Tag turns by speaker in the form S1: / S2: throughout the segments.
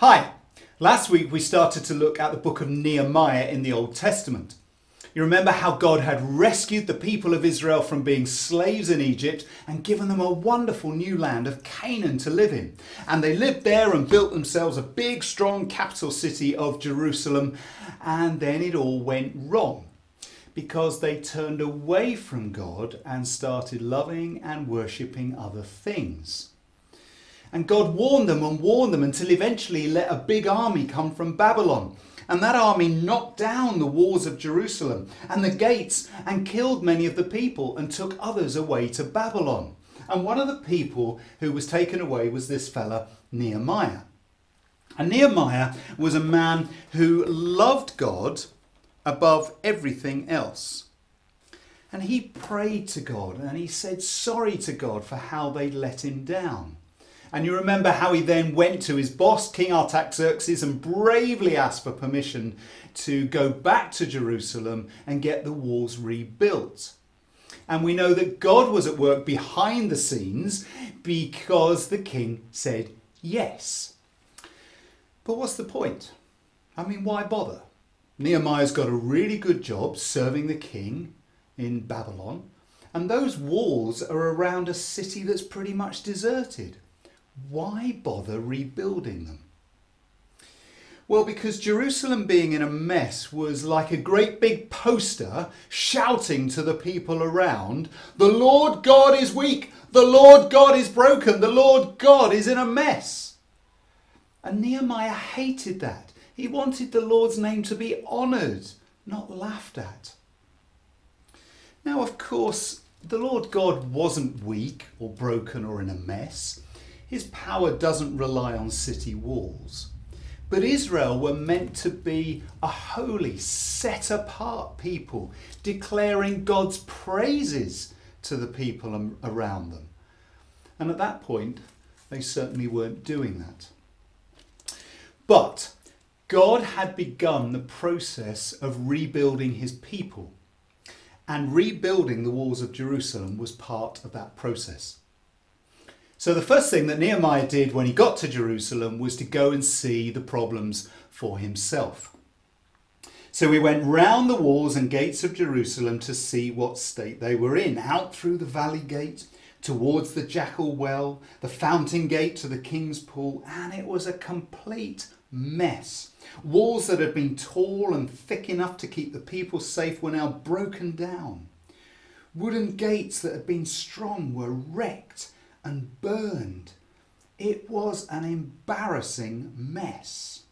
S1: Hi! Last week we started to look at the book of Nehemiah in the Old Testament. You remember how God had rescued the people of Israel from being slaves in Egypt and given them a wonderful new land of Canaan to live in. And they lived there and built themselves a big, strong capital city of Jerusalem. And then it all went wrong because they turned away from God and started loving and worshipping other things. And God warned them and warned them until eventually he let a big army come from Babylon. And that army knocked down the walls of Jerusalem and the gates and killed many of the people and took others away to Babylon. And one of the people who was taken away was this fella, Nehemiah. And Nehemiah was a man who loved God above everything else. And he prayed to God and he said sorry to God for how they'd let him down. And you remember how he then went to his boss, King Artaxerxes, and bravely asked for permission to go back to Jerusalem and get the walls rebuilt. And we know that God was at work behind the scenes because the king said yes. But what's the point? I mean, why bother? Nehemiah's got a really good job serving the king in Babylon, and those walls are around a city that's pretty much deserted why bother rebuilding them? Well, because Jerusalem being in a mess was like a great big poster shouting to the people around, The Lord God is weak, the Lord God is broken, the Lord God is in a mess. And Nehemiah hated that. He wanted the Lord's name to be honoured, not laughed at. Now, of course, the Lord God wasn't weak or broken or in a mess. His power doesn't rely on city walls. But Israel were meant to be a holy, set apart people, declaring God's praises to the people around them. And at that point, they certainly weren't doing that. But God had begun the process of rebuilding his people, and rebuilding the walls of Jerusalem was part of that process. So the first thing that Nehemiah did when he got to Jerusalem was to go and see the problems for himself. So he went round the walls and gates of Jerusalem to see what state they were in, out through the valley gate, towards the jackal well, the fountain gate to the king's pool, and it was a complete mess. Walls that had been tall and thick enough to keep the people safe were now broken down. Wooden gates that had been strong were wrecked and burned. It was an embarrassing mess.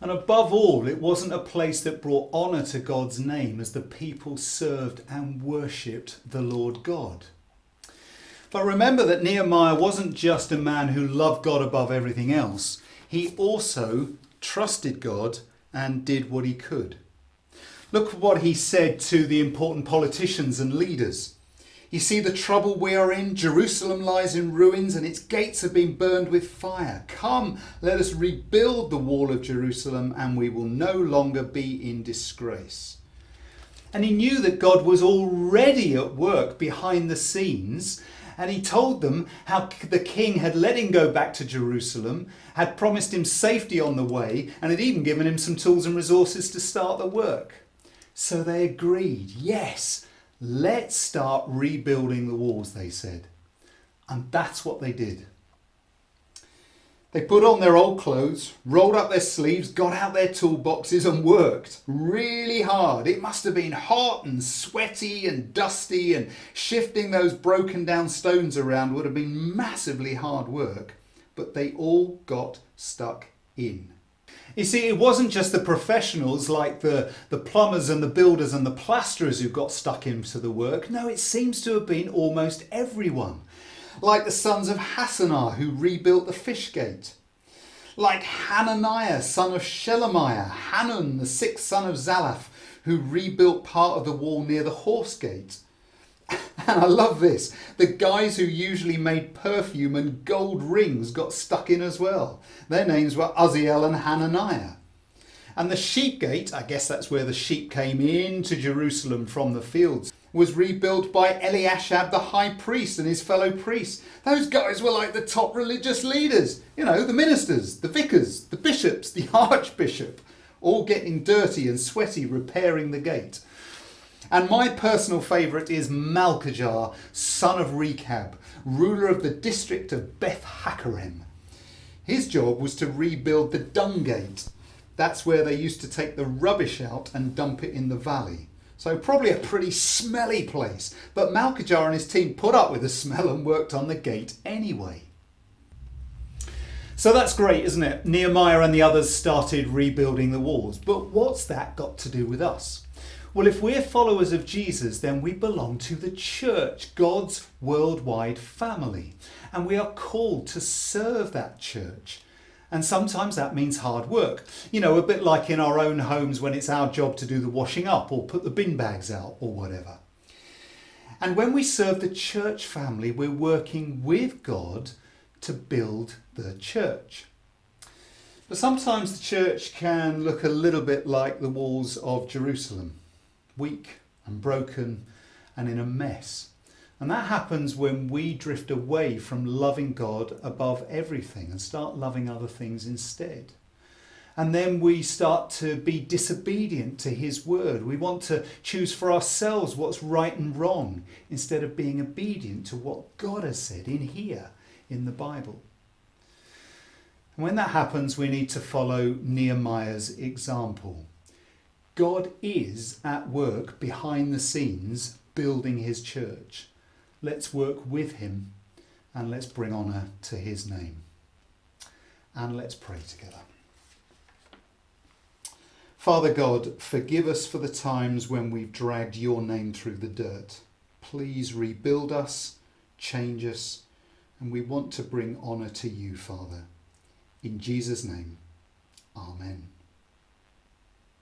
S1: And above all, it wasn't a place that brought honour to God's name as the people served and worshipped the Lord God. But remember that Nehemiah wasn't just a man who loved God above everything else, he also trusted God and did what he could. Look what he said to the important politicians and leaders. You see the trouble we are in. Jerusalem lies in ruins and its gates have been burned with fire. Come, let us rebuild the wall of Jerusalem and we will no longer be in disgrace. And he knew that God was already at work behind the scenes. And he told them how the king had let him go back to Jerusalem, had promised him safety on the way, and had even given him some tools and resources to start the work. So they agreed, yes, Let's start rebuilding the walls, they said. And that's what they did. They put on their old clothes, rolled up their sleeves, got out their toolboxes and worked really hard. It must have been hot and sweaty and dusty and shifting those broken down stones around would have been massively hard work, but they all got stuck in. You see, it wasn't just the professionals like the, the plumbers and the builders and the plasterers who got stuck into the work. No, it seems to have been almost everyone. Like the sons of Hassenaah who rebuilt the fish gate. Like Hananiah, son of Shelemiah, Hanun, the sixth son of Zalaph, who rebuilt part of the wall near the horse gate. And I love this. The guys who usually made perfume and gold rings got stuck in as well. Their names were Uzziel and Hananiah. And the sheep gate, I guess that's where the sheep came into Jerusalem from the fields. was rebuilt by Eliashib the high priest and his fellow priests. Those guys were like the top religious leaders, you know, the ministers, the vicars, the bishops, the archbishop, all getting dirty and sweaty repairing the gate. And my personal favourite is Malchijah, son of Rechab, ruler of the district of Beth Hakerem. His job was to rebuild the dung gate. That's where they used to take the rubbish out and dump it in the valley. So probably a pretty smelly place, but Malchijah and his team put up with the smell and worked on the gate anyway. So that's great, isn't it? Nehemiah and the others started rebuilding the walls. But what's that got to do with us? Well, if we're followers of Jesus, then we belong to the church, God's worldwide family. And we are called to serve that church. And sometimes that means hard work. You know, a bit like in our own homes when it's our job to do the washing up or put the bin bags out or whatever. And when we serve the church family, we're working with God to build the church. But sometimes the church can look a little bit like the walls of Jerusalem weak and broken and in a mess. And that happens when we drift away from loving God above everything and start loving other things instead. And then we start to be disobedient to His word. We want to choose for ourselves what's right and wrong instead of being obedient to what God has said in here in the Bible. And when that happens, we need to follow Nehemiah's example. God is at work behind the scenes building his church. Let's work with him and let's bring honour to his name. And let's pray together. Father God, forgive us for the times when we've dragged your name through the dirt. Please rebuild us, change us, and we want to bring honour to you, Father. In Jesus' name, Amen.